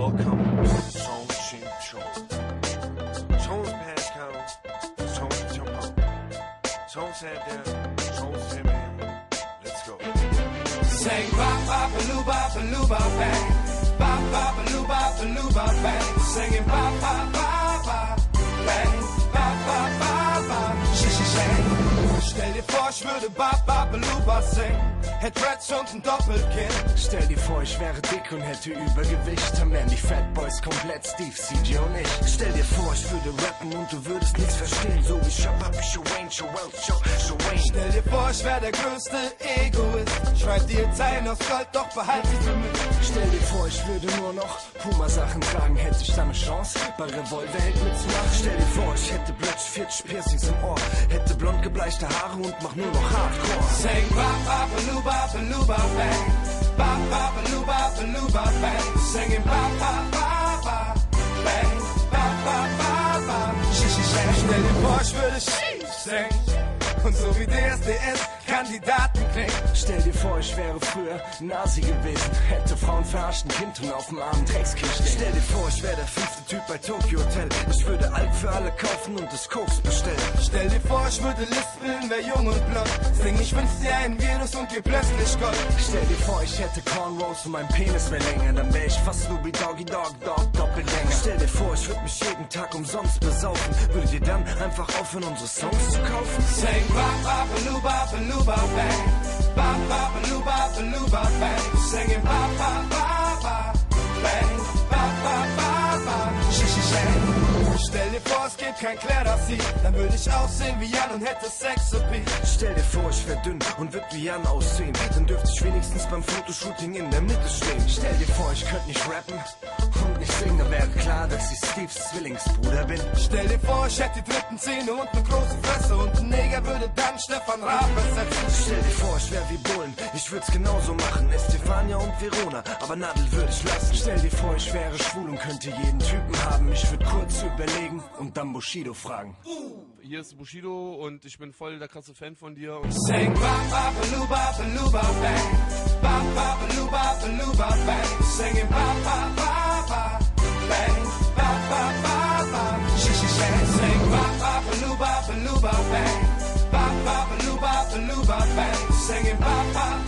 welcome Song Shin Cho. Chong's past count, Chong's jump up. Chong's head down, Chong's him in. Let's go. Sing ba ba ba loo ba ba loo ba bang. Ba ba ba loo ba ba loo ba bang. Singing ba ba ba ba bang. Ba ba ba ba. Shi shi shang. Stell dir vor, ich würde ba ba ba loo ba singen. Hätt Reds und ein Doppelkinn. Stell dir vor, ich wäre dick und hätte Übergewicht. Dann wären die Fat Boys komplett Steve, CJ und ich. Stell dir vor, ich würde rappen und du würdest nichts verstehen. So wie Shabab, Wayne, Joel, Wayne. Stell dir vor, ich wär der größte Egoist. Schreib dir Zeilen aus Gold, doch behalt sie für mich. Stell dir vor, ich würde nur noch Puma-Sachen tragen. Hätte ich da eine Chance, bei Revolverheld mitzumachen? Stell dir vor, ich hätte plötzlich 40 Piercings im Ohr. Hätte blond gebleichte Haare und mach nur noch Hardcore. Sing ba ba ba loo ba bang. Ba ba ba loo ba bang. Singing ba ba ba ba bang. Ba ba ba ba. Dir vor, ich würde Sheesh singen. Und so wie DSDS Kandidaten klingen. Stell dir vor, ich wäre früher Nazi gewesen. Hätte Frauen verarscht, ein Kind und auf dem armen Dreckskind. Stell dir vor, ich wäre der fünfte Typ bei Tokyo Hotel. Ich würde Alk für alle kaufen und das Koks bestellen. Stell dir vor, ich würde lispeln, wär jung und blond. Sing, ich wünsch dir ein Virus und geh plötzlich Gold. Stell dir vor, ich hätte Cornrows und mein Penis wäre länger. Dann wär ich fast Snoopy Doggy Dog Dog Doppelgänger. Stell dir vor, ich würde mich jeden Tag umsonst besaufen. Würdet ihr dann einfach aufhören, unsere Songs zu kaufen? Sing ba ba ba loo ba ba loo ba bang. Ba ba ba loo ba ba loo ba bang. Singing ba ba ba ba bang. Ba ba ba ba. Shi shi shang. Stell dir vor, es gibt kein sieht. Dann würde ich aussehen wie Jan und hätte Sexappeal. Stell dir vor, ich wär dünn und würd wie Jan aussehen. Dann dürfte ich wenigstens beim Fotoshooting in der Mitte stehen. Stell dir vor, ich könnte nicht rappen und nicht singen. Dann wäre klar, dass ich Steves Zwillingsbruder bin. Stell dir vor, ich hätte die dritten Zähne und eine große Fresse. Und ein Neger würde dann Stefan Raab ersetzen. Stell dir vor, ich wär wie Bullen. Ich würd's genauso machen. Estefania und Verona, aber Nadel würde ich lassen. Stell dir vor, ich wäre schwul und könnte jeden Typen haben. Ich würd kurz überlegen und dann Bushido fragen. Hier ist Bushido und ich bin voll der krasse Fan von dir. Und Sing ba ba ba loo ba ba loo ba bang. Ba ba ba loo ba ba loo ba bang. Singing ba bang, singing bye bye.